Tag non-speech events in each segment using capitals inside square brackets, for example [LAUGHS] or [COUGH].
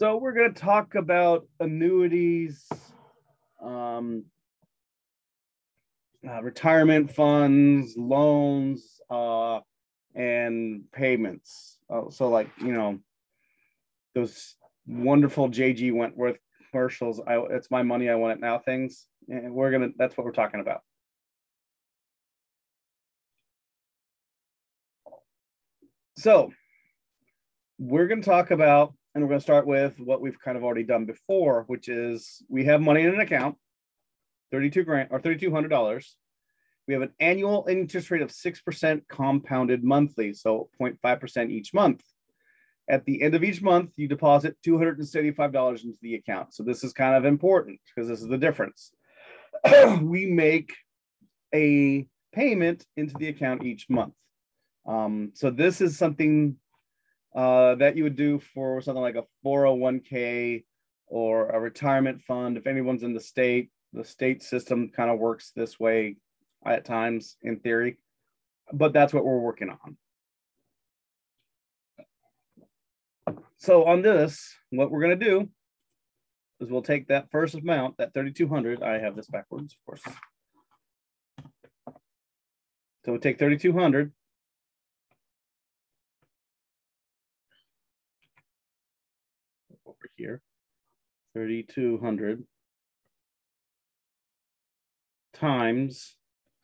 So we're going to talk about annuities, um, uh, retirement funds, loans, uh, and payments. Uh, so, like you know, those wonderful JG Wentworth commercials. I, it's my money. I want it now. Things. And we're gonna. That's what we're talking about. So, we're going to talk about, and we're going to start with what we've kind of already done before, which is we have money in an account, 32 grand or $3,200. We have an annual interest rate of 6% compounded monthly, so 0.5% each month. At the end of each month, you deposit $275 into the account. So this is kind of important because this is the difference. [CLEARS THROAT] we make a payment into the account each month. Um, so this is something uh, that you would do for something like a 401k or a retirement fund. If anyone's in the state, the state system kind of works this way at times in theory, but that's what we're working on. So on this, what we're going to do is we'll take that first amount, that 3,200. I have this backwards, of course. So we'll take 3,200 here, 3,200 times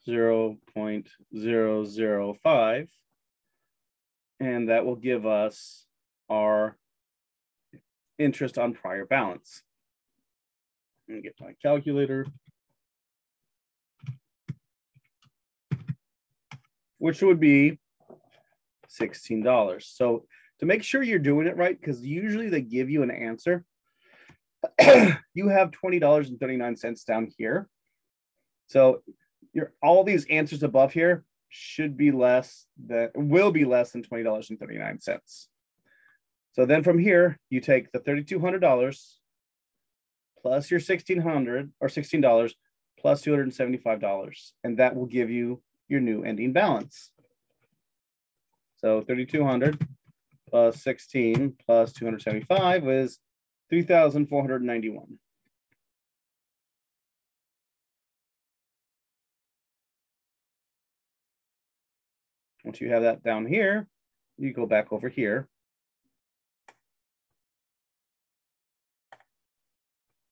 0 0.005, and that will give us our interest on prior balance. Me get my calculator. Which would be $16. So to make sure you're doing it right, because usually they give you an answer. [CLEARS THROAT] you have $20.39 down here. So your all these answers above here should be less than will be less than $20.39. So then from here, you take the $3,200 plus your 1,600 or $16 plus $275, and that will give you your new ending balance. So 3,200 plus 16 plus 275 is 3,491. Once you have that down here, you go back over here.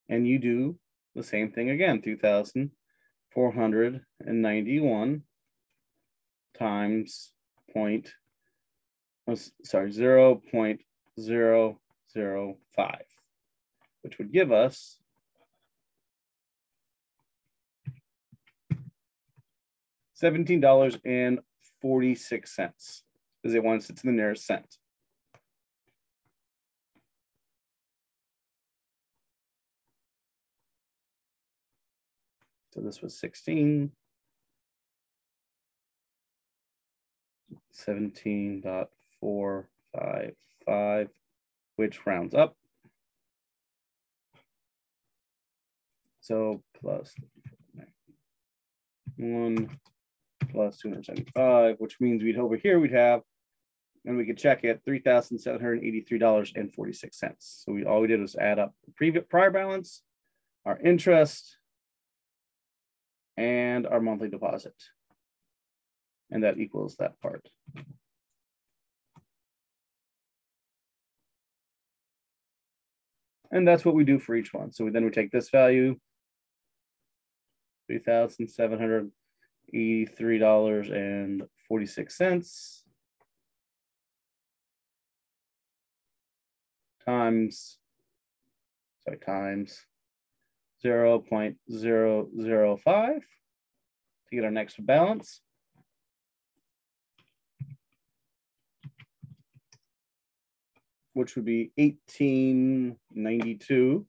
And you do the same thing again, 2,491 times point Oh, sorry, 0 0.005, which would give us $17.46 because they want it to the nearest cent. So this was 16. 17.4 four, five, five, which rounds up. So plus one plus 275, which means we'd over here, we'd have, and we could check it, $3,783.46. So we all we did was add up the previous prior balance, our interest, and our monthly deposit. And that equals that part. And that's what we do for each one. So we, then we take this value, $3,783.46 times, sorry, times 0 0.005 to get our next balance. Which would be 1892.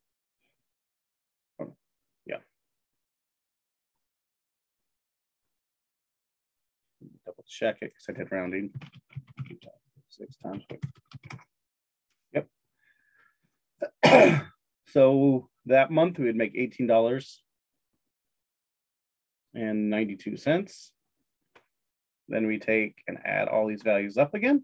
Oh, um, yeah. Double check it because I did rounding. Six times. Yep. [CLEARS THROAT] so that month we would make $18 and 92 cents. Then we take and add all these values up again.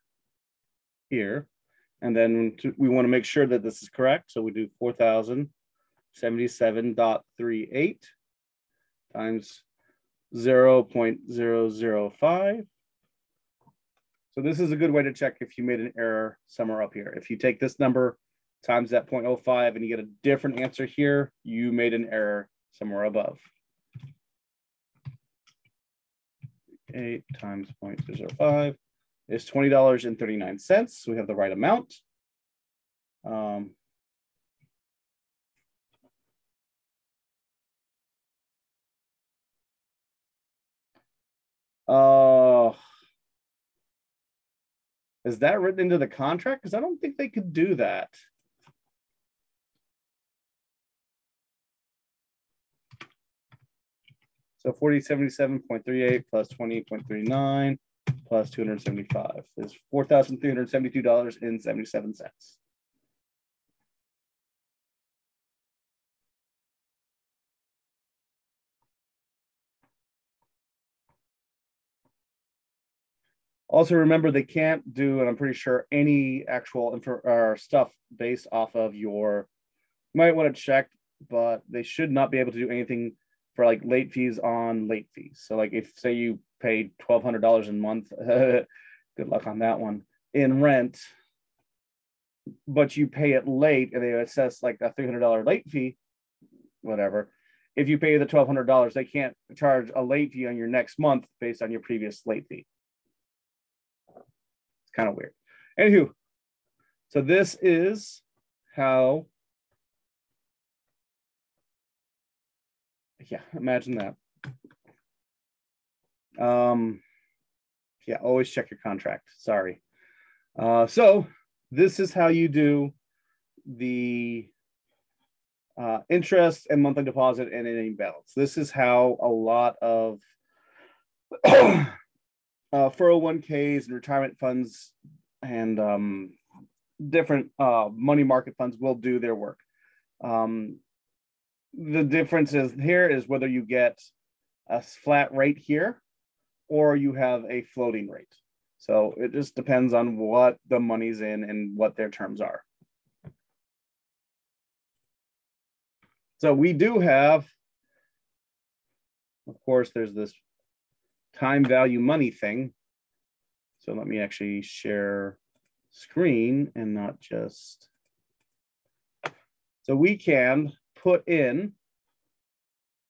here. And then to- we want to make sure that this is correct. So we do four thousand seventy-seven dot three eight times zero point zero zero five. So this is a good way to check if you made an error somewhere up here. If you take this number times that 0.05 and you get a different answer here, you made an error somewhere above. Eight times 0.005 is $20.39. So we have the right amount. Um, uh, is that written into the contract? Because I don't think they could do that. So forty seventy-seven point three eight plus twenty point three nine plus two hundred seventy-five is four thousand three hundred seventy-two dollars and seventy-seven cents. Also remember they can't do, and I'm pretty sure any actual info or stuff based off of your, you might want to check, but they should not be able to do anything for like late fees on late fees. So like if say you paid twelve hundred dollars a month, [LAUGHS] good luck on that one in rent, but you pay it late and they assess like a three hundred dollar late fee, whatever. If you pay the twelve hundred dollars, they can't charge a late fee on your next month based on your previous late fee. It's kind of weird. Anywho, so this is how yeah, imagine that. Um, yeah, always check your contract. Sorry. Uh, so this is how you do the uh, interest and monthly deposit and ending balance. This is how a lot of [CLEARS THROAT] uh, 401ks and retirement funds and um, different uh, money market funds will do their work. Um, the difference is here is whether you get a flat rate here or you have a floating rate. So it just depends on what the money's in and what their terms are. So we do have, of course, there's this time value money thing. So let me actually share screen and not just. So we can put in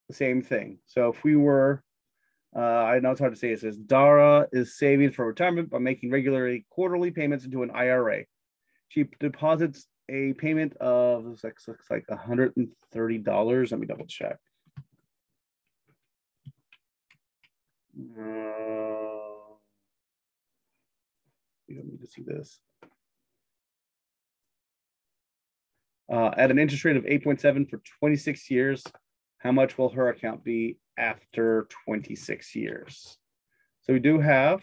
the same thing. So if we were, uh, I know it's hard to say, it says Dara is saving for retirement by making regularly quarterly payments into an IRA. She deposits a payment of looks like, looks like $130. Let me double check. Uh, you don't need to see this. uh, at an interest rate of 8.7 for 26 years, how much will her account be after 26 years? So we do have,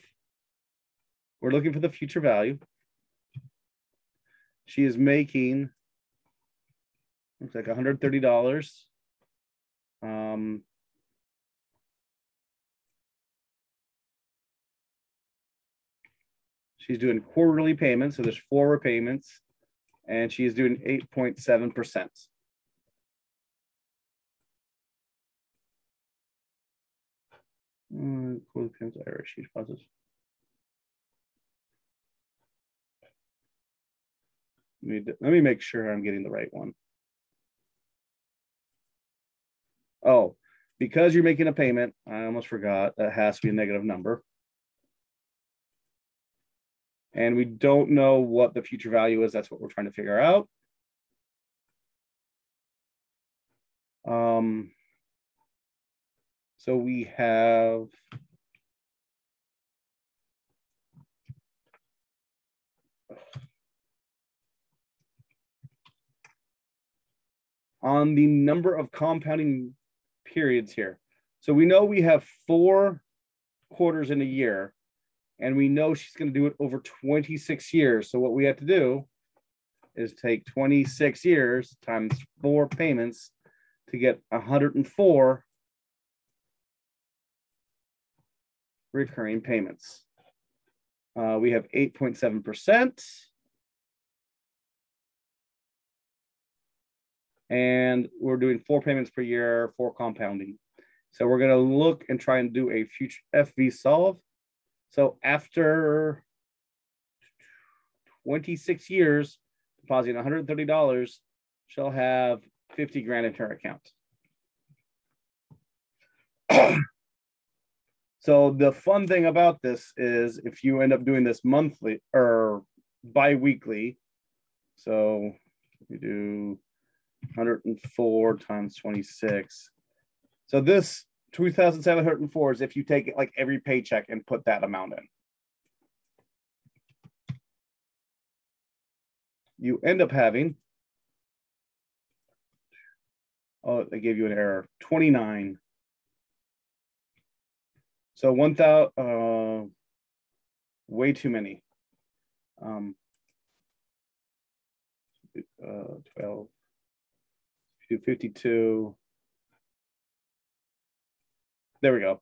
we're looking for the future value. She is making, looks like $130. Um, she's doing quarterly payments, so there's four repayments and she is doing 8.7%. Mm, Irish deposits. Let me, let me make sure I'm getting the right one. Oh, because you're making a payment, I almost forgot, that has to be a negative number and we don't know what the future value is. That's what we're trying to figure out. Um, so we have on the number of compounding periods here. So we know we have four quarters in a year, and we know she's going to do it over 26 years. So what we have to do is take 26 years times four payments to get 104 recurring payments. Uh, we have 8.7%. And we're doing four payments per year for compounding. So we're going to look and try and do a future FV solve. So after 26 years, depositing $130, she'll have 50 grand in her account. [CLEARS THROAT] so the fun thing about this is if you end up doing this monthly or bi-weekly, so you do 104 times 26. So this 2,704 is if you take it like every paycheck and put that amount in. You end up having, oh, they gave you an error, 29. So 1,000, uh, way too many. Um, uh, 12, 52, there we go.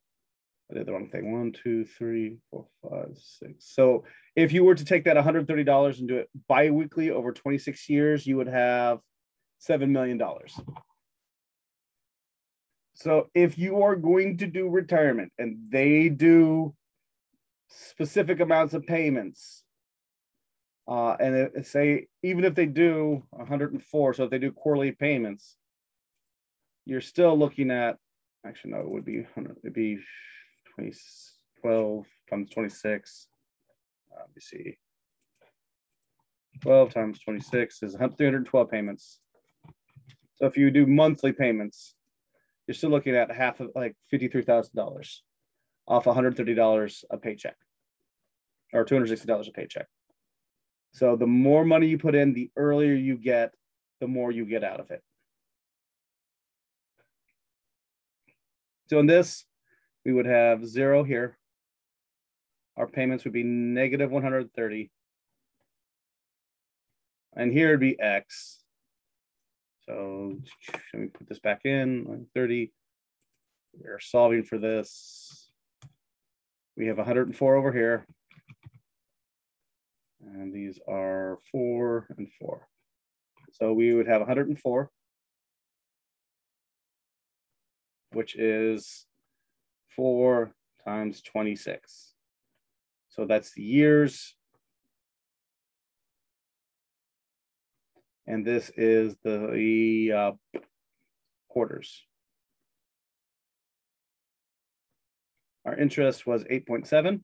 I did the wrong thing. One, two, three, four, five, six. So if you were to take that $130 and do it bi-weekly over 26 years, you would have $7 million. So if you are going to do retirement and they do specific amounts of payments, uh, and say even if they do 104, so if they do quarterly payments, you're still looking at actually no, it would be 100, it'd be 20, 12 times 26. Uh, let me see. 12 times 26 is 312 payments. So if you do monthly payments, you're still looking at half of like $53,000 off $130 a paycheck or $260 a paycheck. So the more money you put in, the earlier you get, the more you get out of it. So in this, we would have zero here. Our payments would be negative 130. And here it'd be X. So let me put this back in, 30. We're solving for this. We have 104 over here. And these are four and four. So we would have 104 which is 4 times 26. So that's the years. And this is the uh, quarters. Our interest was 8.7.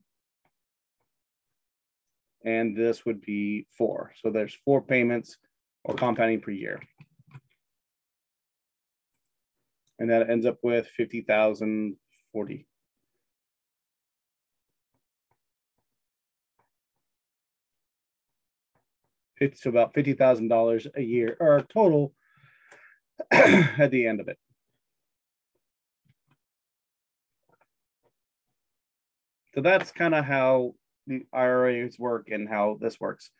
And this would be four. So there's four payments or compounding per year and that ends up with 50,040. It's about $50,000 a year or total [CLEARS THROAT] at the end of it. So that's kind of how the IRAs work and how this works.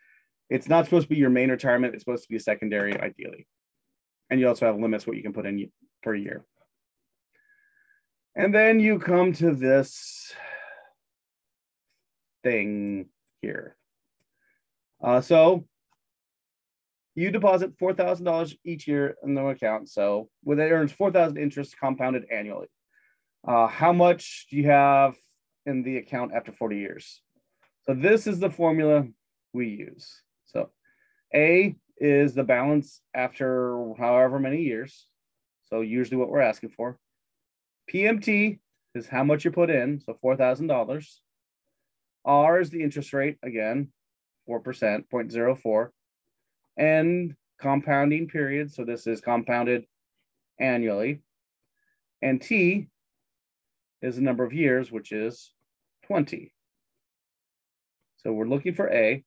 It's not supposed to be your main retirement. It's supposed to be secondary, ideally. And you also have limits what you can put in per year. And then you come to this thing here. Uh, so you deposit $4,000 each year in the account. So with it earns 4,000 interest compounded annually. Uh, how much do you have in the account after 40 years? So this is the formula we use. So A is the balance after however many years. So usually what we're asking for. PMT is how much you put in, so $4,000. R is the interest rate, again, 4%, 0.04. And compounding period, so this is compounded annually. And T is the number of years, which is 20. So we're looking for A.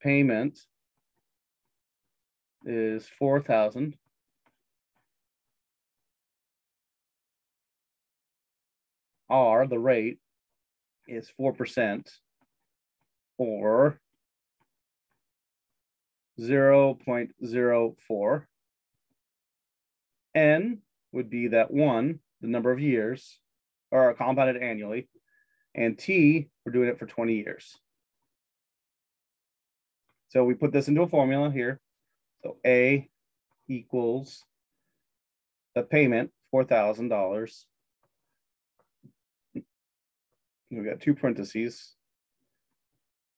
payment is 4,000. R, the rate, is 4% or 0.04. N would be that one, the number of years, or compounded annually. And T, we're doing it for 20 years. So we put this into a formula here. So A equals the payment, $4,000. We got two parentheses.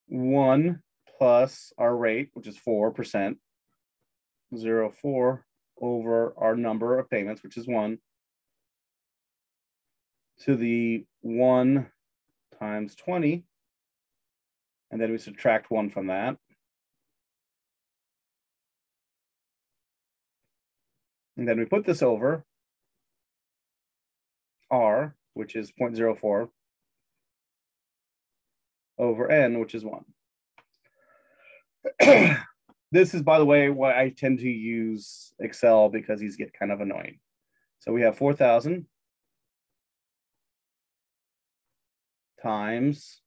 One plus our rate, which is 4%, zero, four over our number of payments, which is one, to the one times 20. And then we subtract one from that. And then we put this over R, which is 0.04, over N, which is 1. [CLEARS THROAT] this is, by the way, why I tend to use Excel because these get kind of annoying. So we have 4,000 times,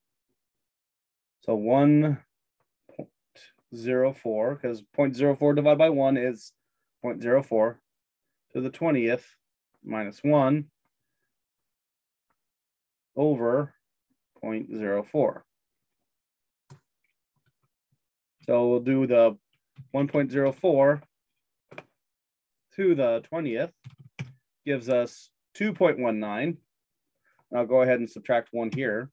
so 1.04, because 0.04 divided by 1 is 0.04 to the 20th minus 1 over 0.04. So we'll do the 1.04 to the 20th gives us 2.19. I'll go ahead and subtract one here.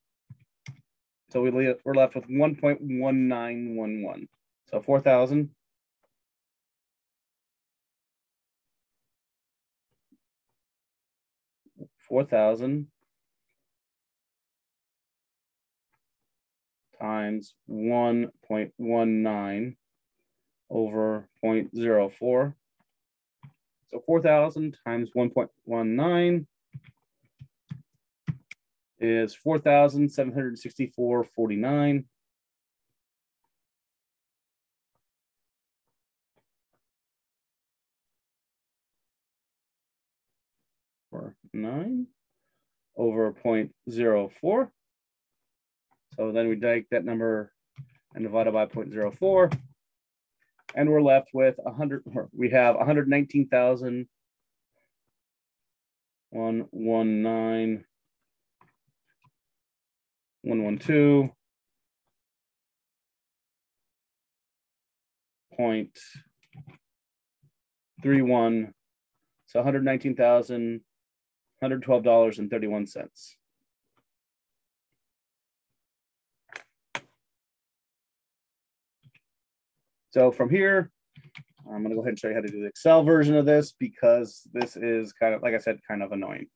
So we we're left with 1.1911. So 4,000 4,000 times 1.19 over 0.04. So 4,000 times 1.19 is 4,764.49. Four, nine over 0.04. So then we take that number and divide it by 0.04. And we're left with 100, we have 119,000, 119, 112, point three one, so one hundred nineteen thousand, hundred twelve dollars and thirty one cents. So from here, I'm gonna go ahead and show you how to do the Excel version of this because this is kind of, like I said, kind of annoying.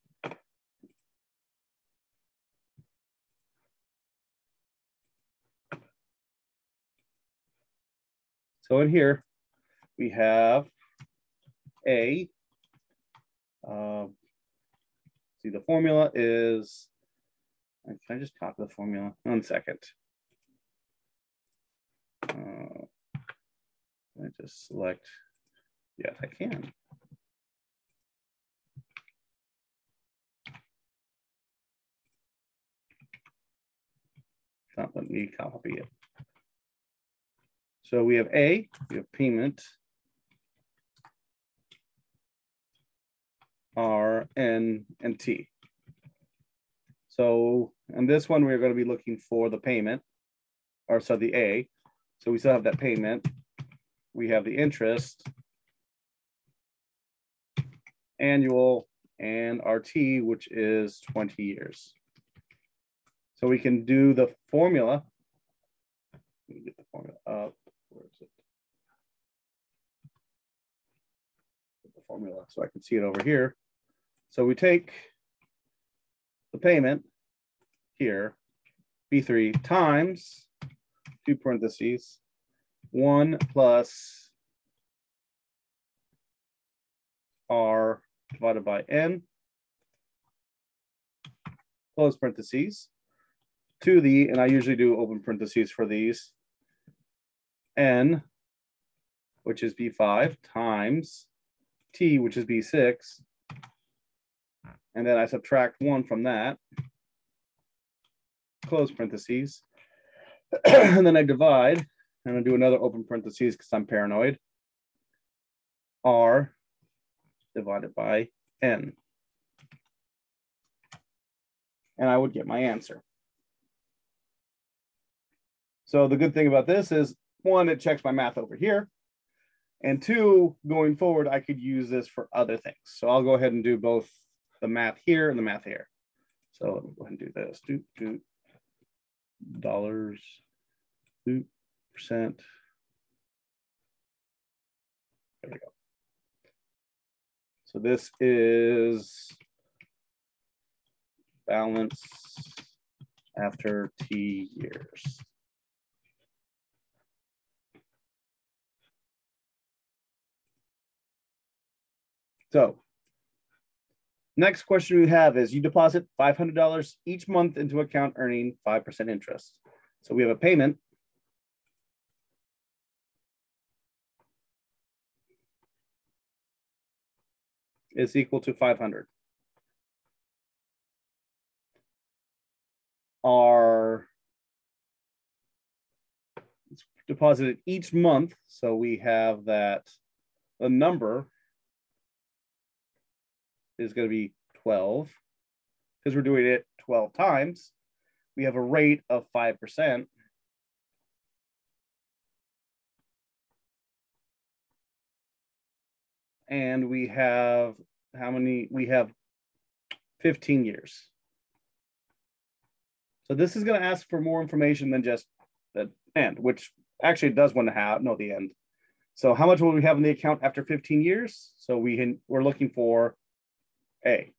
So in here, we have A. Uh, see, the formula is, can I just copy the formula? One second. Uh, I just select, yes, I can. Not let me copy it. So we have A, we have payment, R, N, and T. So in this one, we're going to be looking for the payment, or so the A. So we still have that payment we have the interest, annual, and RT, which is 20 years. So we can do the formula. Let me get the formula up. Where is it? the formula so I can see it over here. So we take the payment here, B3 times two parentheses, 1 plus r divided by n, close parentheses, to the, and I usually do open parentheses for these, n, which is B5, times t, which is B6. And then I subtract one from that, close parentheses. [CLEARS THROAT] and then I divide, and I do another open parentheses because I'm paranoid. R divided by n. And I would get my answer. So the good thing about this is one, it checks my math over here. And two, going forward, I could use this for other things. So I'll go ahead and do both the math here and the math here. So let me go ahead and do this. Do, do dollars, do percent. There we go. So this is balance after T years. So next question we have is you deposit $500 each month into account earning 5% interest. So we have a payment is equal to 500. Our deposited each month. So we have that the number is going to be 12 because we're doing it 12 times. We have a rate of 5%. And we have how many? We have 15 years. So this is going to ask for more information than just the end, which actually does want to have no the end. So how much will we have in the account after 15 years? So we can, we're looking for A.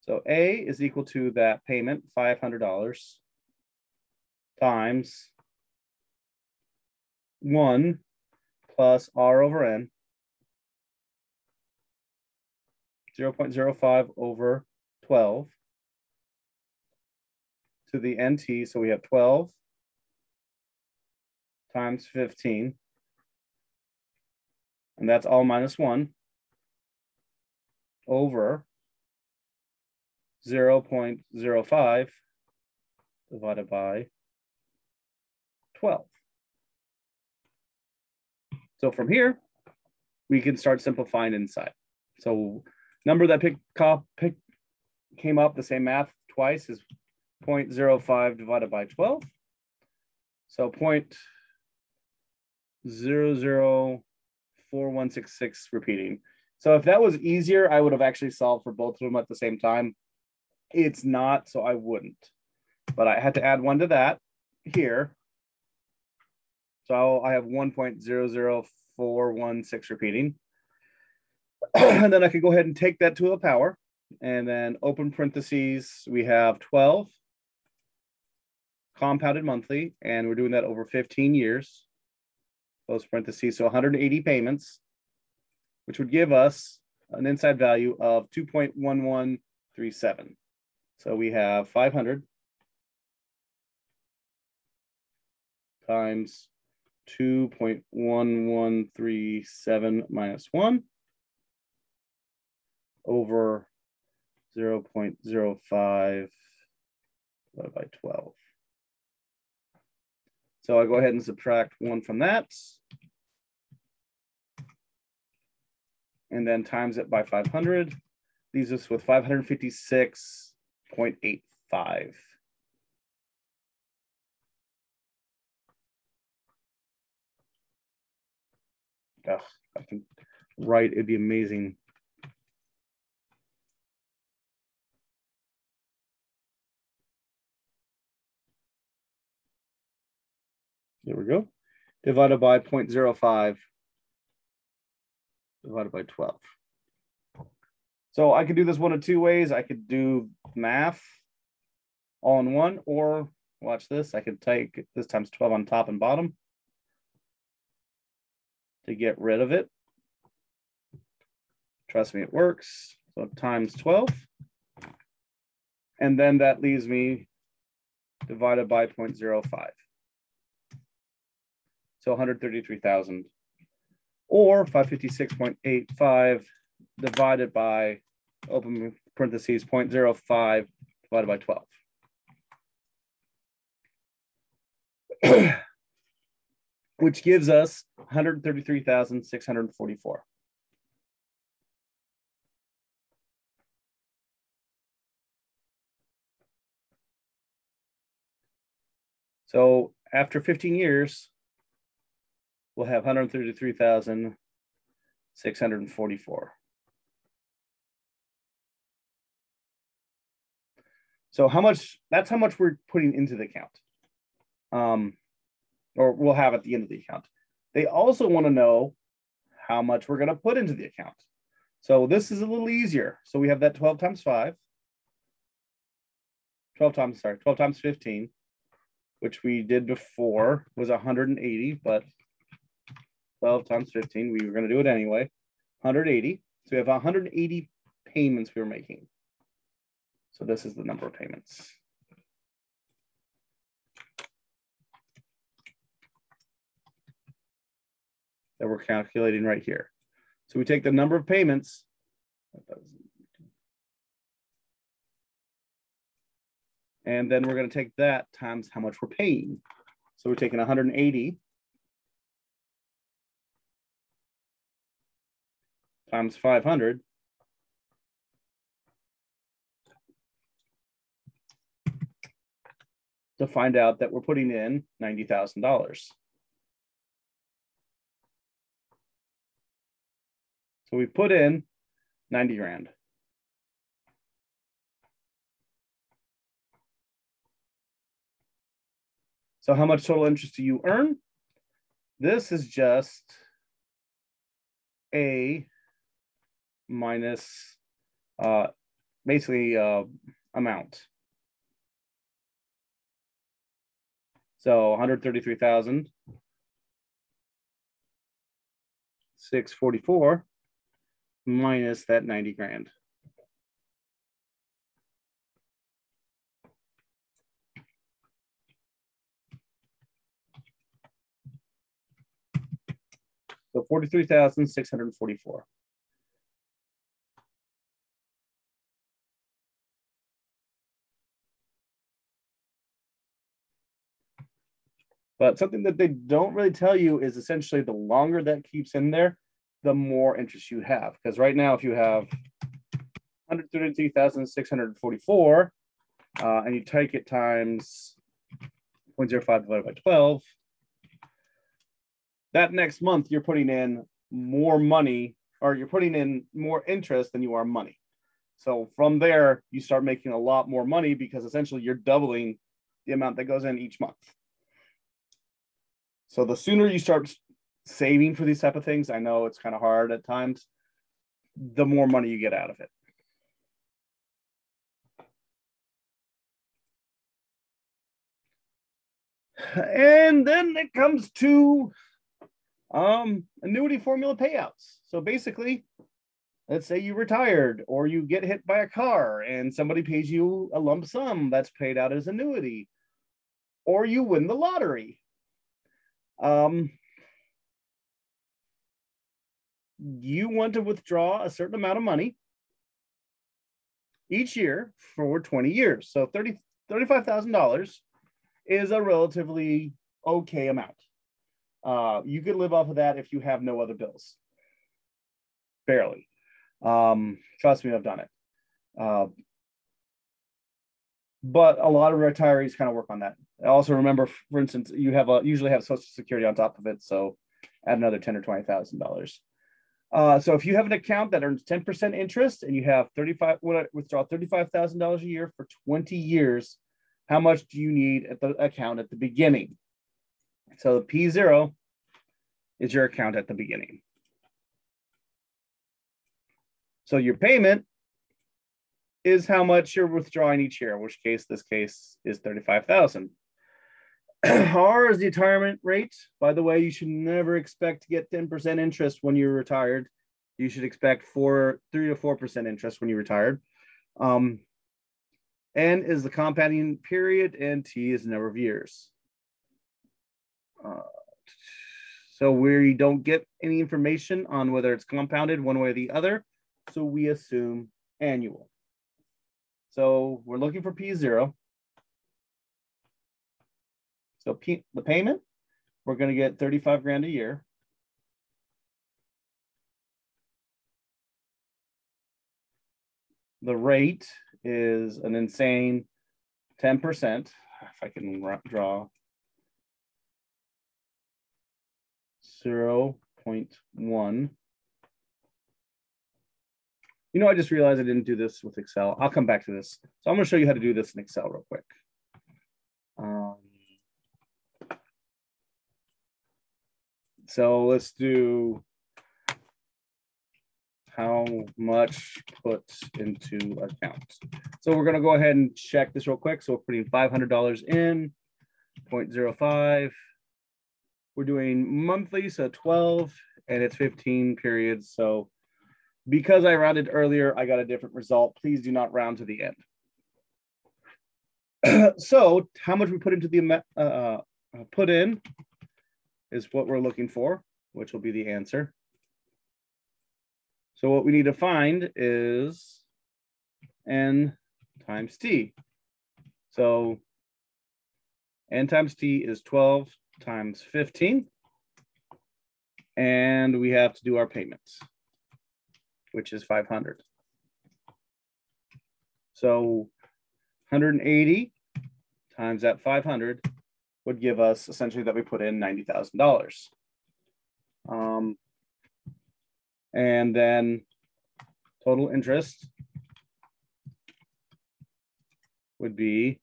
So A is equal to that payment, $500 times 1 plus r over n, 0.05 over 12 to the nt, so we have 12 times 15, and that's all minus 1, over 0.05 divided by 12. So from here, we can start simplifying inside. So number that pick, pick came up the same math twice is 0.05 divided by 12. So 0.004166 repeating. So if that was easier, I would have actually solved for both of them at the same time. It's not, so I wouldn't. But I had to add one to that here. So I have 1.00416 repeating. [CLEARS THROAT] and then I could go ahead and take that to a power and then open parentheses, we have 12 compounded monthly, and we're doing that over 15 years, close parentheses, so 180 payments, which would give us an inside value of 2.1137. So we have 500 times 2.1137 minus 1 over 0.05 divided by 12. So I go ahead and subtract 1 from that. And then times it by 500. Leaves us with 556.85. Ugh, I can write, it'd be amazing. There we go. Divided by 0.05 divided by 12. So I could do this one of two ways. I could do math all in one, or watch this. I could take this times 12 on top and bottom to get rid of it. Trust me, it works. So times 12. And then that leaves me divided by 0.05. So 133,000 or 556.85 divided by open parentheses 0.05 divided by 12. [CLEARS THROAT] which gives us 133,644. So after 15 years, we'll have 133,644. So how much, that's how much we're putting into the account. Um, or we'll have at the end of the account. They also want to know how much we're going to put into the account. So this is a little easier. So we have that 12 times 5. 12 times, sorry, 12 times 15 which we did before, was 180, but 12 times 15, we were going to do it anyway. 180. So we have 180 payments we were making. So this is the number of payments. That we're calculating right here. So we take the number of payments And then we're going to take that times how much we're paying. So we're taking 180 times 500 to find out that we're putting in $90,000. So we put in 90 grand. So how much total interest do you earn? This is just A minus uh, basically uh, amount. So 133,000, 644 minus that 90 grand. So 43,644. But something that they don't really tell you is essentially the longer that keeps in there, the more interest you have. Because right now, if you have 133,644 uh, and you take it times 0.05 divided by 12, that next month you're putting in more money or you're putting in more interest than you are money. So from there, you start making a lot more money because essentially you're doubling the amount that goes in each month. So the sooner you start saving for these type of things, I know it's kind of hard at times, the more money you get out of it. And then it comes to um, annuity formula payouts. So basically, let's say you retired or you get hit by a car and somebody pays you a lump sum that's paid out as annuity, or you win the lottery. Um, you want to withdraw a certain amount of money each year for 20 years. So 30, $35,000 is a relatively okay amount. Uh, you could live off of that if you have no other bills. Barely. Um, trust me, I've done it. Uh, but a lot of retirees kind of work on that. Also remember, for instance, you have a usually have Social Security on top of it, so add another ten or twenty thousand uh. So if you have an account that earns ten percent interest and you have thirty five withdraw thirty five thousand dollars a year for twenty years, how much do you need at the account at the beginning? So the P0 is your account at the beginning. So your payment is how much you're withdrawing each year, in which case this case is 35,000. [CLEARS THROAT] R is the retirement rate. By the way, you should never expect to get 10% interest when you're retired. You should expect four, three to 4% interest when you're retired. Um, N is the compounding period, and T is the number of years. Uh, so we don't get any information on whether it's compounded one way or the other. So we assume annual. So we're looking for P0. So the payment, we're going to get 35 grand a year. The rate is an insane 10%. If I can draw 0 0.1. You know, I just realized I didn't do this with Excel. I'll come back to this. So I'm going to show you how to do this in Excel real quick. Um, so let's do how much put into account. So we're going to go ahead and check this real quick. So we're putting $500 in, 0.05. We're doing monthly, so 12, and it's 15 periods. So because I rounded earlier, I got a different result. Please do not round to the end. [CLEARS THROAT] so how much we put into the uh, uh, put in is what we're looking for, which will be the answer. So what we need to find is n times t. So n times t is 12 times 15. And we have to do our payments, which is 500. So 180 times that 500 would give us essentially that we put in $90,000. Um, and then total interest would be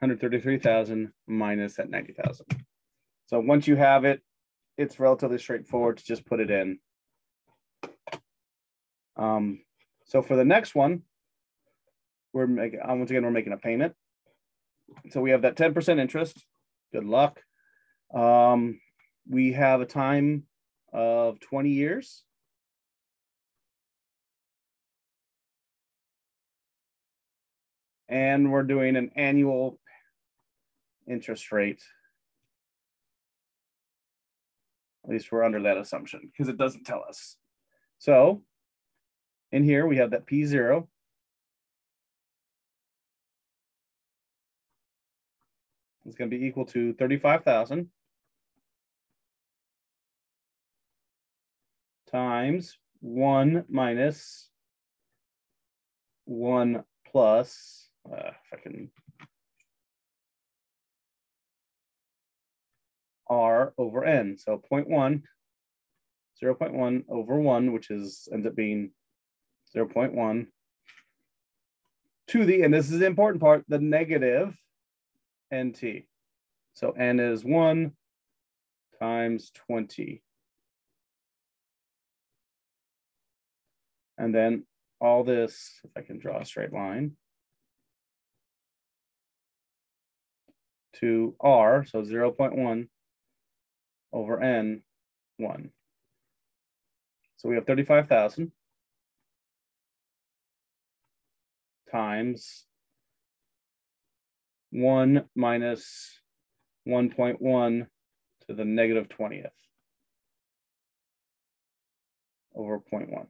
133,000 minus that 90,000. So once you have it, it's relatively straightforward to just put it in. Um, so for the next one, we're making, once again, we're making a payment. So we have that 10% interest. Good luck. Um, we have a time of 20 years. And we're doing an annual interest rate. At least we're under that assumption because it doesn't tell us. So in here, we have that P0. It's going to be equal to 35,000 times 1 minus 1 plus, uh, if I can, r over n. So 0 0.1, 0 0.1 over 1, which is ends up being 0 0.1 to the, and this is the important part, the negative nt. So n is 1 times 20. And then all this, if I can draw a straight line, to R, so 0 0.1 over N, 1. So we have 35,000 times 1 minus 1.1 to the negative 20th over 0.1.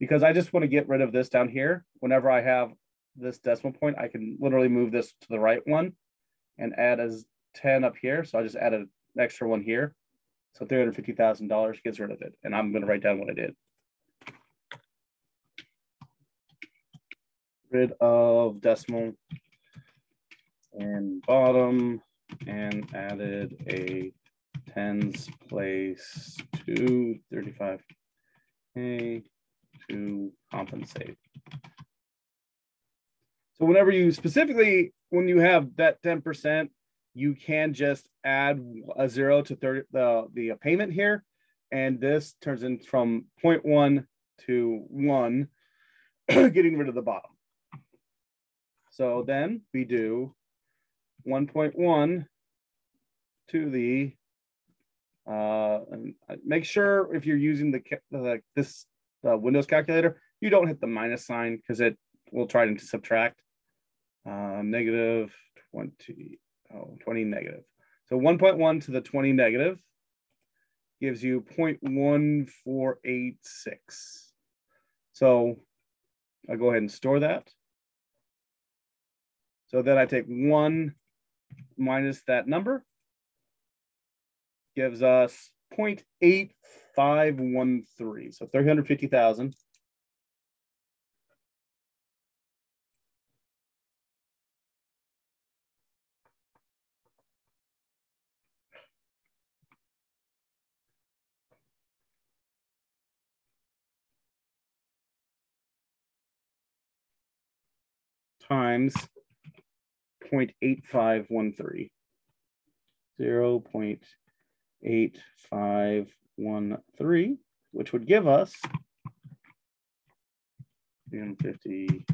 because I just want to get rid of this down here. Whenever I have this decimal point, I can literally move this to the right one and add as 10 up here. So I just added an extra one here. So $350,000 gets rid of it. And I'm going to write down what I did. Rid of decimal and bottom and added a tens place to 35. Okay to compensate. So whenever you specifically, when you have that 10%, you can just add a zero to 30, the, the payment here. And this turns in from 0.1 to one, [CLEARS THROAT] getting rid of the bottom. So then we do 1.1 to the, uh, and make sure if you're using the, the this uh, Windows calculator, you don't hit the minus sign because it will try to subtract uh, negative 20, oh, 20 negative. So 1.1 to the 20 negative gives you 0.1486. So I'll go ahead and store that. So then I take one minus that number, gives us 0.8513. So 350,000. Times 0.8513. 0 0.8513, which would give us 350,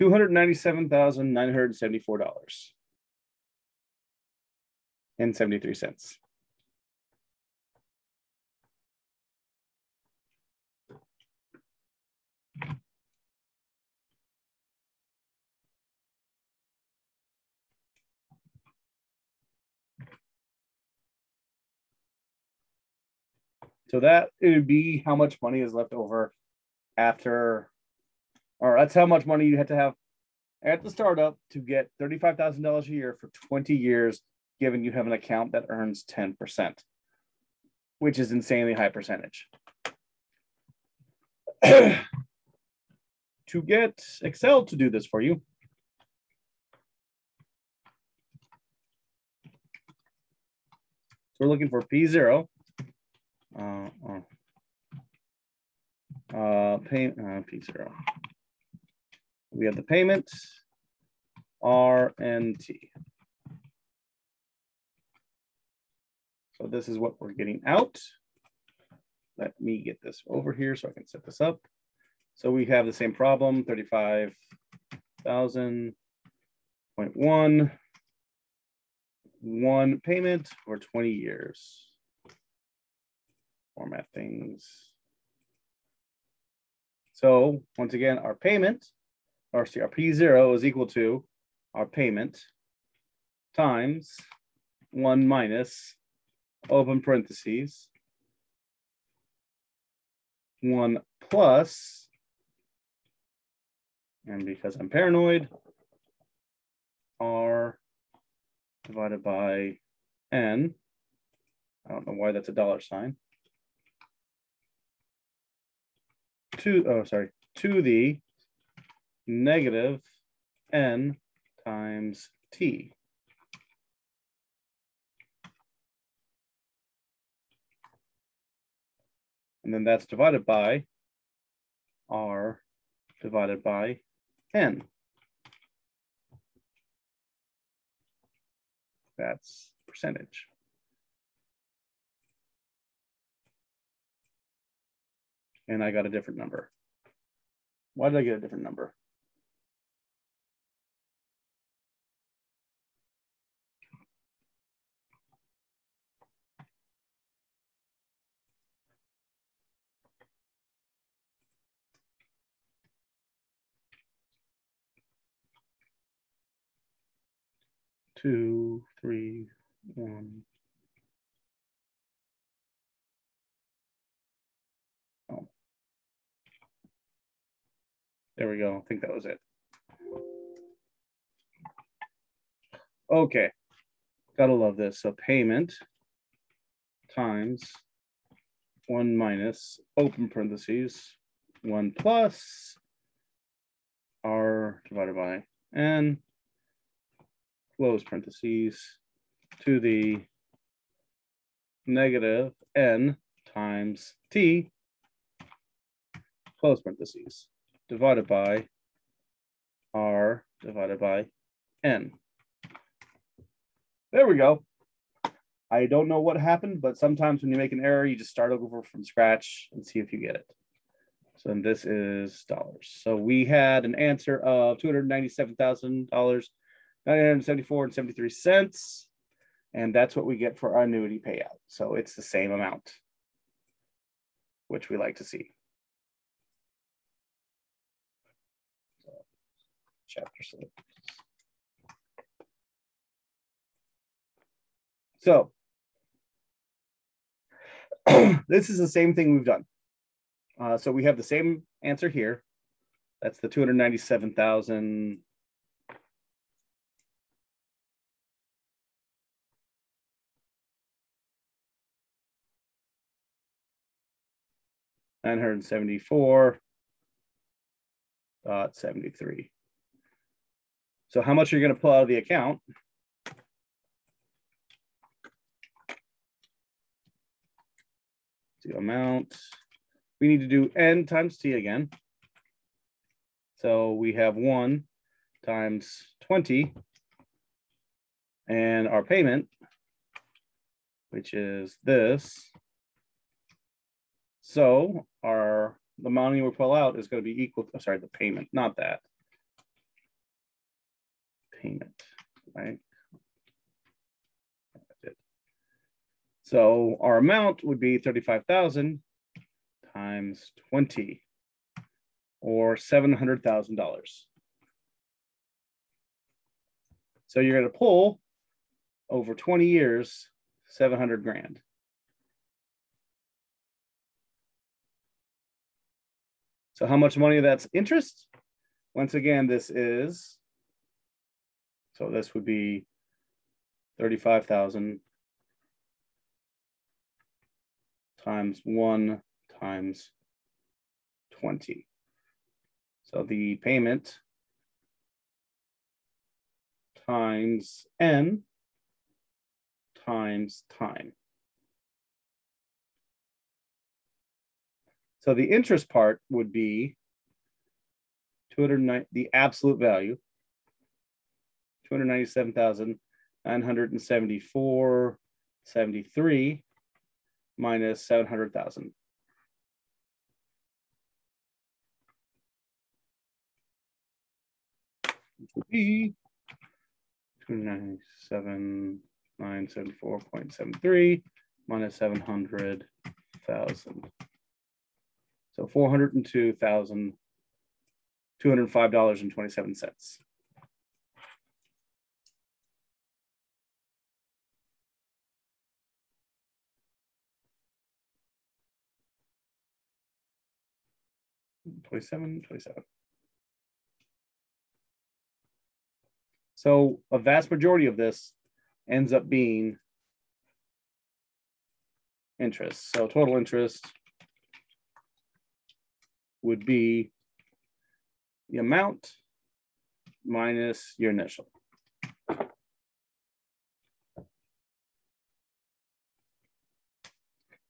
$297,974 and 73 cents. So that it would be how much money is left over after, or that's how much money you had to have at the startup to get $35,000 a year for 20 years, given you have an account that earns 10%, which is insanely high percentage. [CLEARS THROAT] to get Excel to do this for you, we're looking for P0 uh, uh, uh, pay, uh, P0. We have the payment, R and T. So this is what we're getting out. Let me get this over here so I can set this up. So we have the same problem, 35,000.1, one payment for 20 years format things. So once again, our payment, or our P0 is equal to our payment times one minus open parentheses, one plus, and because I'm paranoid, R divided by N. I don't know why that's a dollar sign. To, oh, sorry, to the negative n times t. And then that's divided by r divided by n. That's percentage. And I got a different number. Why did I get a different number? Two, three, one, There we go. I think that was it. Okay. Gotta love this. So payment times one minus open parentheses, one plus R divided by N, close parentheses, to the negative N times T, close parentheses divided by R divided by N. There we go. I don't know what happened, but sometimes when you make an error, you just start over from scratch and see if you get it. So this is dollars. So we had an answer of $297,000, 974 and 73 cents. And that's what we get for our annuity payout. So it's the same amount, which we like to see. Chapter six. So [CLEARS THROAT] this is the same thing we've done. Uh, so we have the same answer here. That's the 297,000. Nine hundred seventy-four dot seventy-three. So how much are you going to pull out of the account? The amount. We need to do n times t again. So we have one times 20 and our payment, which is this. So our the money we pull out is going to be equal, to, sorry, the payment, not that. Payment, right? So our amount would be 35,000 times 20 or $700,000. So you're going to pull over 20 years, 700 grand. So how much money that's interest? Once again, this is, so this would be 35,000 times 1 times 20. So the payment times n times time. So the interest part would be 209, the absolute value, 297,974, 73 minus 700,000. Which would be 297,974.73 minus 700,000. So $402,205.27. 27, 27. So a vast majority of this ends up being interest. So total interest would be the amount minus your initial.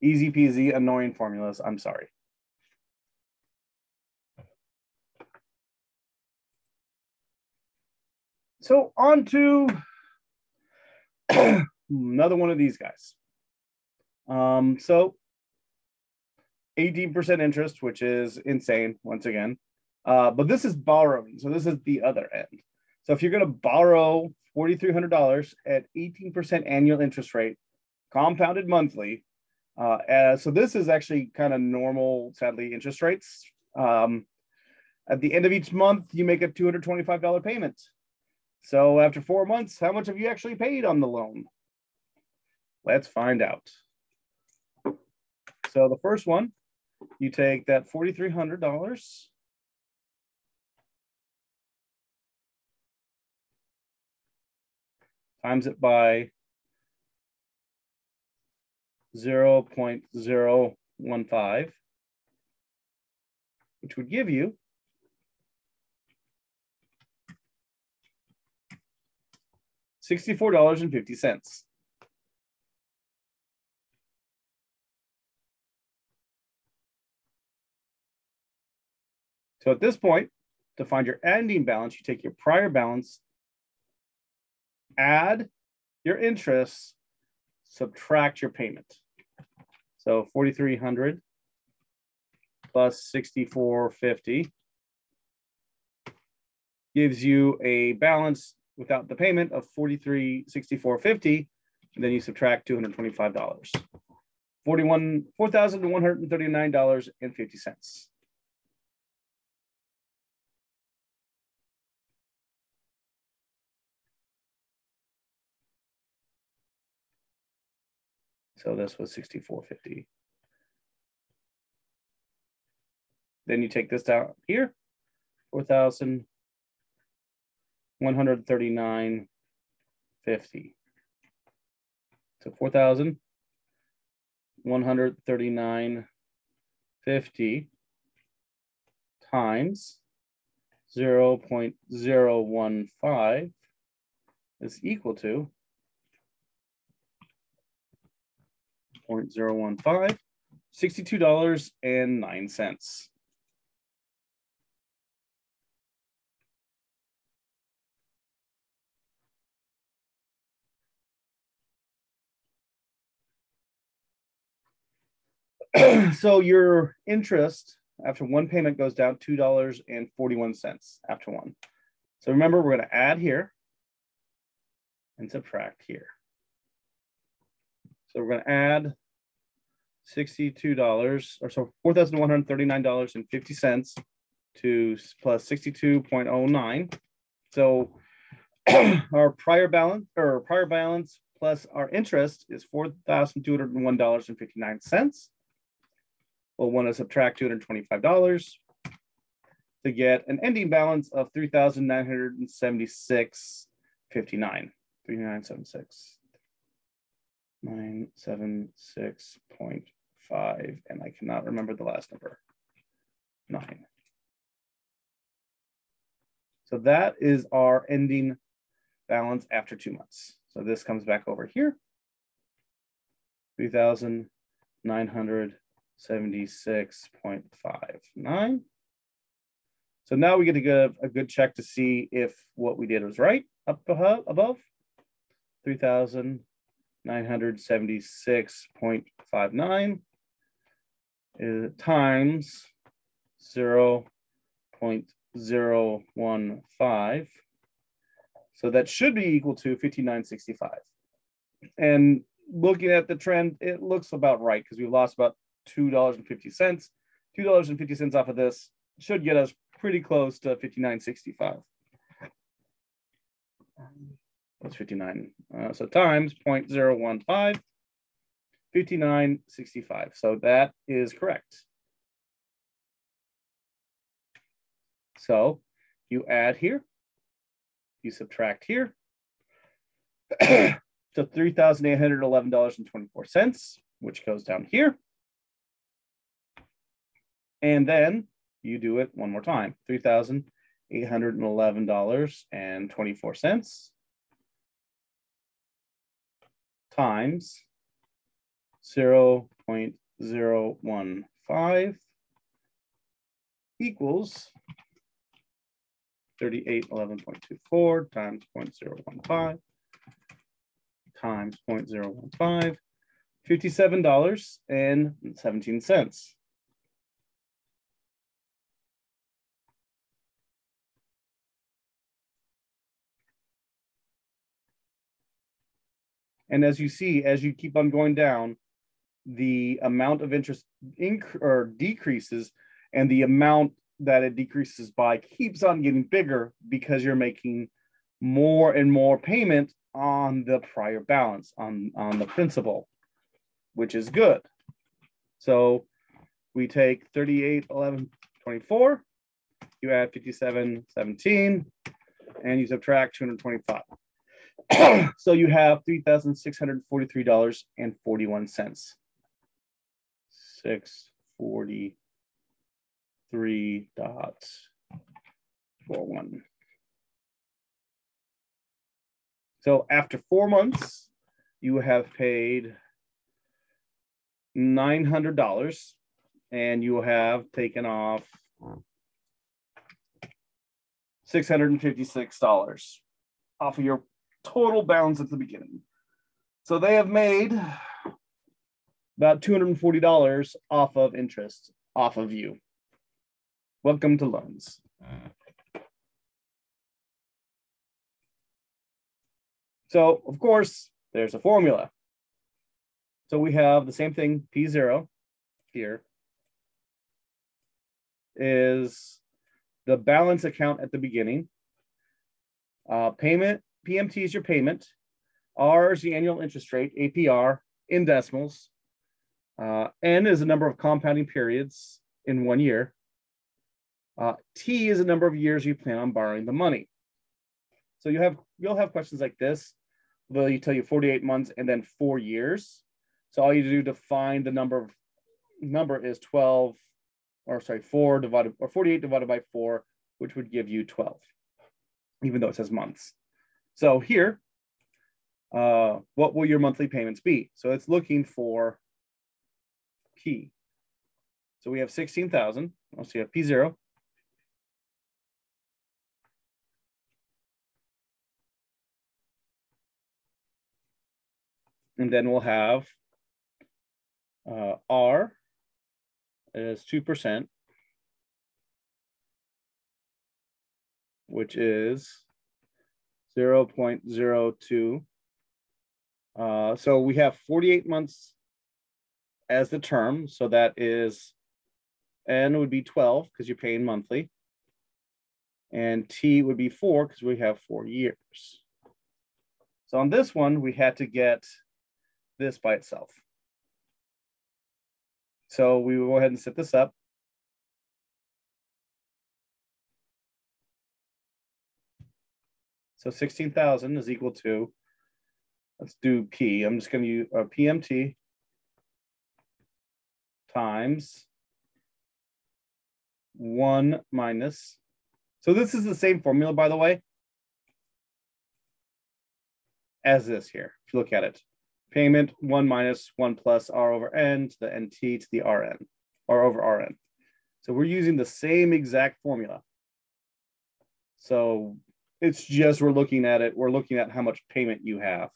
Easy peasy, annoying formulas. I'm sorry. So on to [CLEARS THROAT] another one of these guys. Um, so 18% interest, which is insane once again. Uh, but this is borrowing. So this is the other end. So if you're going to borrow $4,300 at 18% annual interest rate, compounded monthly. Uh, uh, so this is actually kind of normal, sadly, interest rates. Um, at the end of each month, you make a $225 payment. So after four months, how much have you actually paid on the loan? Let's find out. So the first one, you take that $4,300 times it by 0 0.015, which would give you $64.50. So at this point, to find your ending balance, you take your prior balance, add your interest, subtract your payment. So 4,300 plus 6450 gives you a balance without the payment of 4364.50 then you subtract $225. 41 $4,139.50. So this was 64.50. Then you take this down here, 4,139.50. So 4,139.50 times 0 0.015 is equal to 0.015, $62.09. [CLEARS THROAT] so your interest after one payment goes down $2.41 after one. So remember, we're going to add here and subtract here. So we're going to add $62 or so $4,139.50 to plus 62.09. So [CLEARS THROAT] our prior balance or prior balance plus our interest is $4,201.59. We'll want to subtract $225 to get an ending balance of 3,976.59. 3976. 976.5, and I cannot remember the last number, nine. So that is our ending balance after two months. So this comes back over here, 3,976.59. So now we get to give a good check to see if what we did was right up above, 3,000. 976.59 is uh, times 0 0.015. So that should be equal to 5965. And looking at the trend, it looks about right because we've lost about $2.50. $2.50 off of this should get us pretty close to 5965. That's 59. Uh, so times 0.015, 5965. So that is correct. So you add here, you subtract here. [CLEARS THROAT] so $3,811.24, which goes down here. And then you do it one more time, $3,811.24 times 0 0.015 equals 3811.24 times 0.015 times 0.015, $57.17. And as you see, as you keep on going down, the amount of interest inc- or decreases, and the amount that it decreases by keeps on getting bigger because you're making more and more payment on the prior balance on, on the principal, which is good. So we take 38, 11, 24, you add 57, 17, and you subtract 225. [CLEARS THROAT] so you have $3,643.41. 643.41. So after four months, you have paid $900 and you have taken off $656 off of your total balance at the beginning. So they have made about $240 off of interest off of you. Welcome to loans. So, of course, there's a formula. So we have the same thing, P0 here is the balance account at the beginning. Uh, payment, PMT is your payment. R is the annual interest rate, APR in decimals. Uh, N is the number of compounding periods in one year. Uh, T is the number of years you plan on borrowing the money. So you have you'll have questions like this. They'll tell you 48 months and then four years. So all you do to find the number of number is 12, or sorry, four divided or 48 divided by four, which would give you 12, even though it says months. So here, uh, what will your monthly payments be? So it's looking for P. So we have 16,000. Let's see, a P0. And then we'll have uh, R is 2%, which is 0 0.02. Uh, so we have 48 months as the term. So that is, N would be 12 because you're paying monthly. And T would be four because we have four years. So on this one, we had to get this by itself. So we will go ahead and set this up. So 16,000 is equal to, let's do P. I'm just going to use uh, PMT times 1 minus. So this is the same formula, by the way, as this here, if you look at it payment 1 minus 1 plus r over n to the nt to the rn, r over rn. So we're using the same exact formula. So it's just we're looking at it, we're looking at how much payment you have.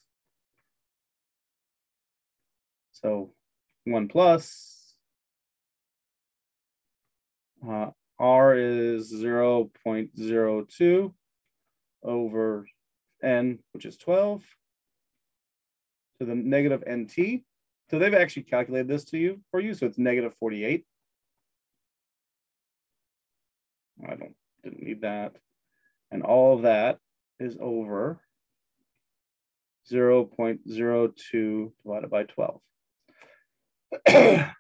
So 1 plus, uh, r is 0 0.02 over n, which is 12 to the negative nt. So they've actually calculated this to you for you. So it's negative 48. I don't didn't need that. And all of that is over 0 0.02 divided by 12. [CLEARS THROAT]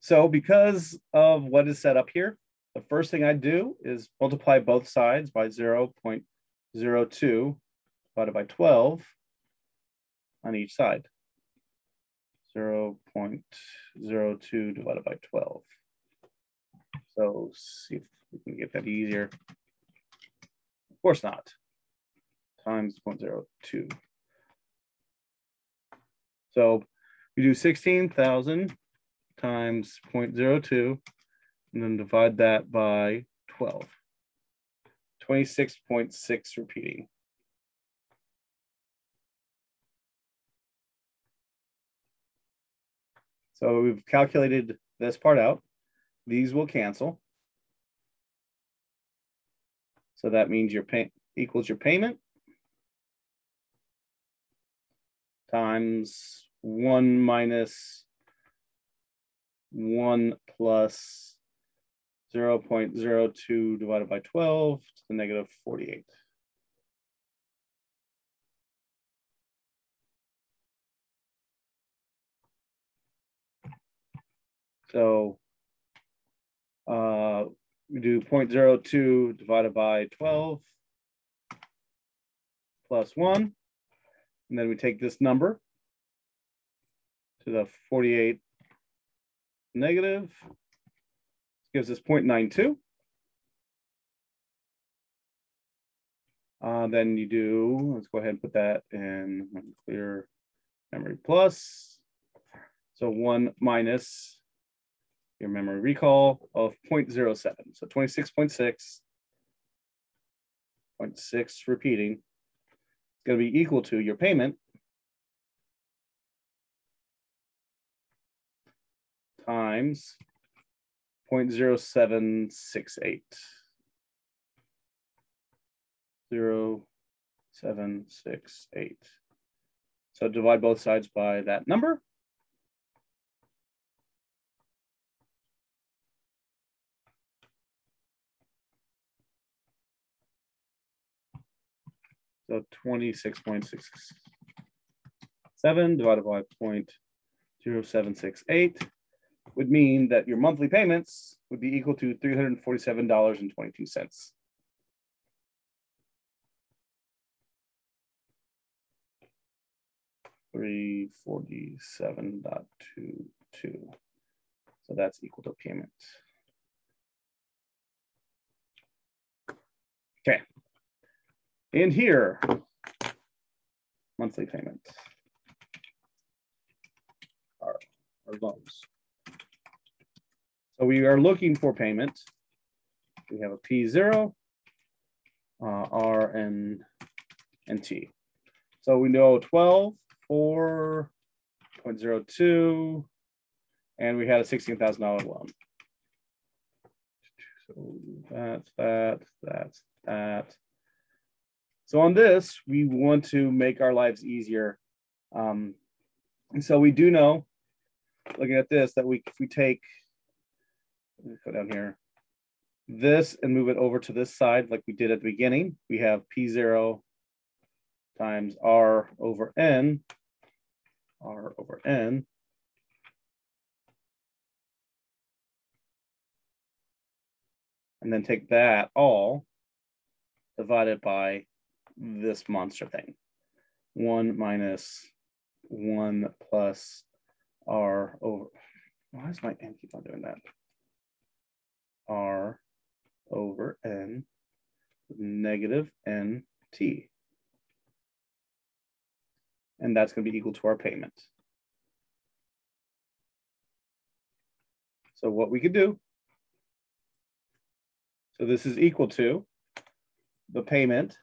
so because of what is set up here, the first thing I do is multiply both sides by 0 0.02 divided by 12 on each side. 0 0.02 divided by 12. So see if we can get that easier. Of course not. Times 0.02. So we do 16,000 times 0.02 and then divide that by 12. 26.6 repeating. So we've calculated this part out. These will cancel. So that means your pay equals your payment times one minus one plus 0 0.02 divided by 12 to the negative 48. So uh, we do 0.02 divided by 12 plus 1. And then we take this number to the 48 negative. Gives us 0.92. Uh, then you do, let's go ahead and put that in clear memory plus. So 1 minus your memory recall of 0.07. So 26.6, 0.6 repeating, is going to be equal to your payment times 0.0768. 0, seven, six, eight. So divide both sides by that number. So 26.67 divided by 0.0768 would mean that your monthly payments would be equal to $347.22. Three forty-seven dot two two. So that's equal to payment. Okay. In here, monthly payment. Our, our loans. So we are looking for payment. We have a P0, uh, R, and, and T. So we know 12, 4.02, and we had a $16,000 loan. So that's that, that's that. So on this, we want to make our lives easier. Um, and so we do know, looking at this, that we if we take go down here, this and move it over to this side like we did at the beginning. We have P0 times R over N, R over N. And then take that all divided by this monster thing. One minus one plus R over, why is my N keep on doing that? R over N negative NT. And that's going to be equal to our payment. So what we could do, so this is equal to the payment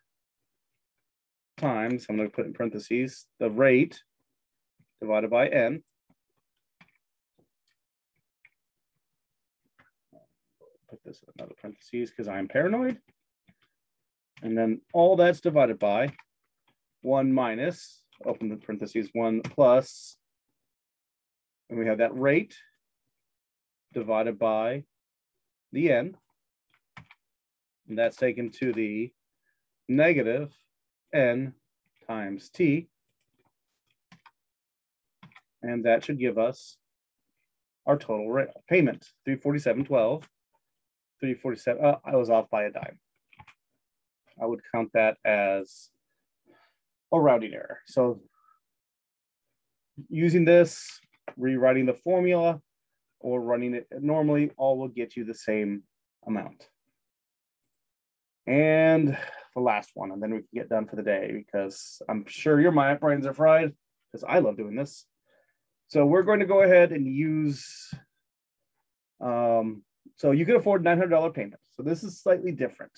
times, I'm going to put in parentheses, the rate divided by N put this in another parentheses because I'm paranoid. And then all that's divided by 1 minus, open the parentheses, 1 plus, and we have that rate divided by the n. And that's taken to the negative n times t. And that should give us our total rate, payment, 347.12 347. Oh, uh, I was off by a dime. I would count that as a rounding error. So using this, rewriting the formula, or running it normally, all will get you the same amount. And the last one, and then we can get done for the day because I'm sure your brains are fried because I love doing this. So we're going to go ahead and use um, so you can afford $900 payment. So this is slightly different.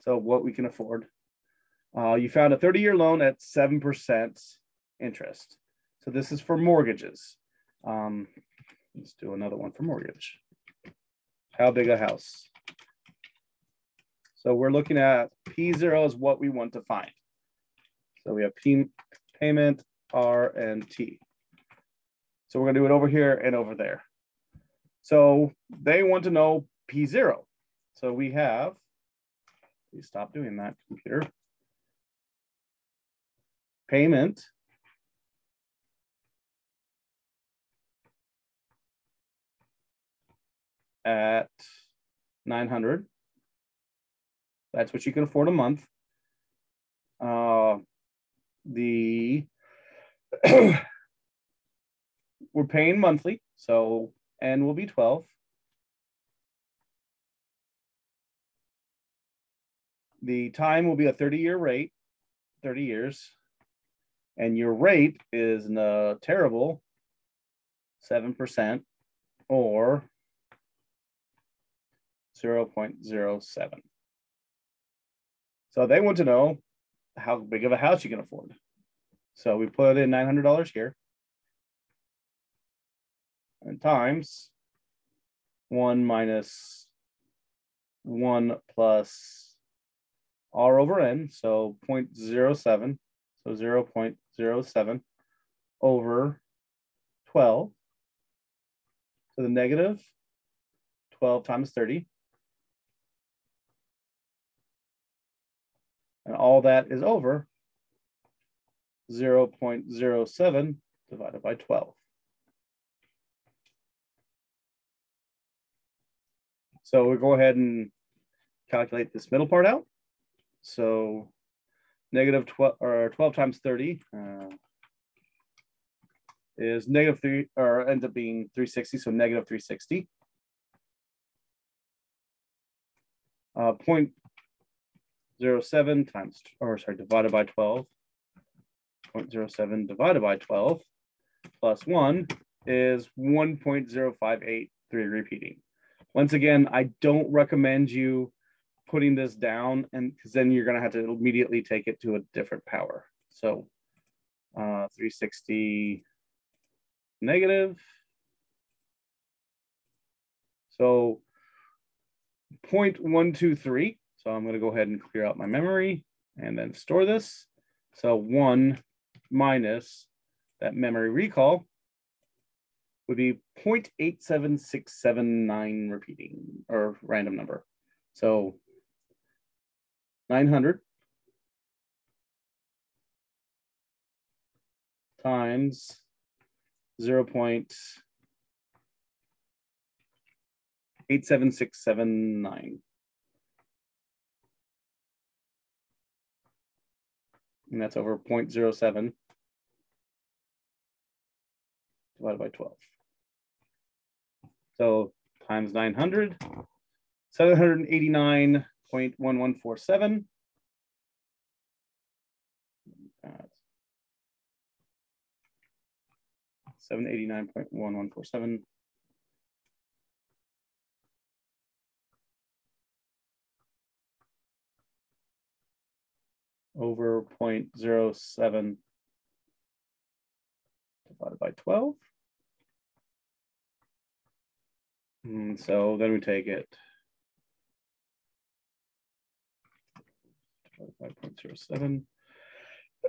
So what we can afford. Uh, you found a 30 year loan at 7% interest. So this is for mortgages. Um, let's do another one for mortgage. How big a house? So we're looking at P0 is what we want to find. So we have P payment, R, and T. So we're gonna do it over here and over there. So they want to know P0. So we have, please stop doing that, computer. Payment. At 900. That's what you can afford a month. Uh, the [CLEARS THROAT] we're paying monthly, so n will be 12. The time will be a 30 year rate, 30 years. And your rate is a terrible 7% or 0.07. So they want to know how big of a house you can afford. So we put in $900 here and times 1 minus 1 plus R over N, so 0.07, so 0.07 over 12 to the negative 12 times 30. And all that is over 0.07 divided by 12. So we'll go ahead and calculate this middle part out. So negative 12 or 12 times 30 uh, is negative three or ends up being 360. So negative 360. Uh, 0.07 times, or sorry, divided by 12. 0.07 divided by 12 plus 1 is 1.0583 repeating. Once again, I don't recommend you putting this down and because then you're going to have to immediately take it to a different power. So uh, 360 negative. So 0.123. So I'm going to go ahead and clear out my memory and then store this. So 1 minus that memory recall would be 0.87679 repeating or random number. So 900 times 0 0.87679. And that's over 0.07 divided by 12. So times 900, 789.1147. Seven eighty nine point one one four seven over 0.07 divided by 12. And mm, so then we take it 5.07.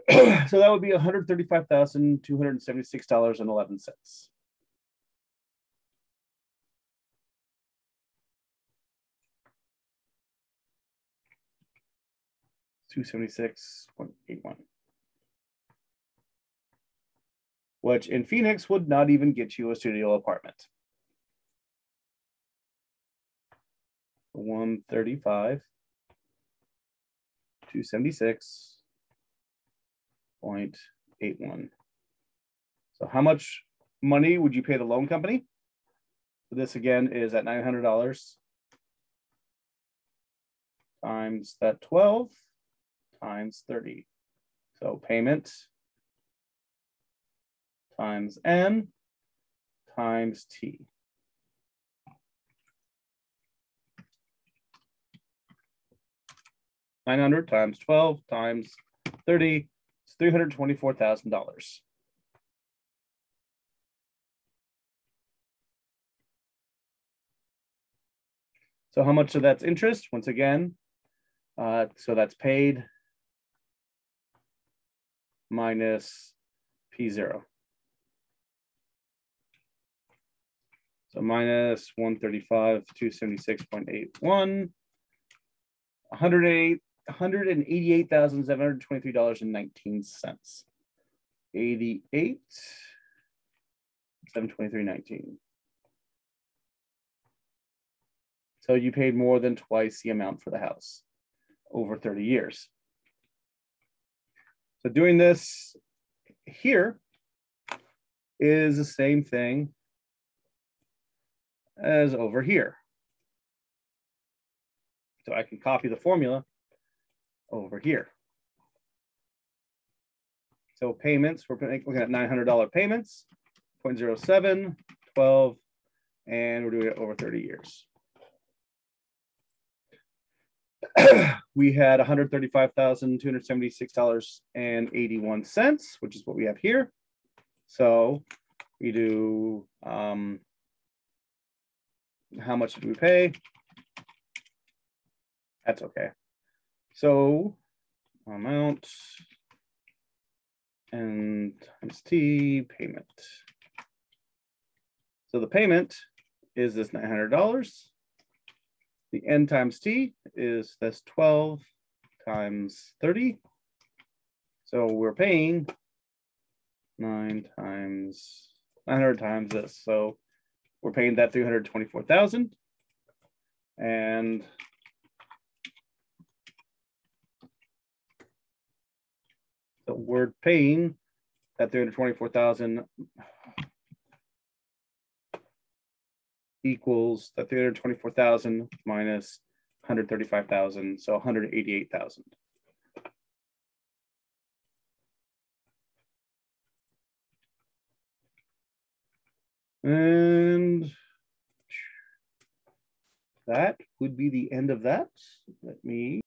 [CLEARS THROAT] so that would be $135,276.11. Two seventy six point eight one, which in Phoenix would not even get you a studio apartment. 135, 276.81. So how much money would you pay the loan company? This again is at $900 times that 12 times 30. So payment times N times T. 900 times 12 times 30 is $324,000. So how much of that's interest? Once again, uh, so that's paid minus P0. So minus 135, 276.81, 108, $188,723.19. 88, 723.19. So you paid more than twice the amount for the house over 30 years. So doing this here is the same thing as over here. So I can copy the formula over here. So payments, we're looking at $900 payments, 0.07, 12, and we're doing it over 30 years. [CLEARS THROAT] we had $135,276.81, which is what we have here. So we do, um, how much did we pay? That's okay. So amount and times T payment. So the payment is this $900. The N times T is this 12 times 30. So we're paying nine times 900 times this. So we're paying that 324,000. And so we're paying that 324,000 equals the 324,000 minus 135,000, so 188,000. And that would be the end of that. Let me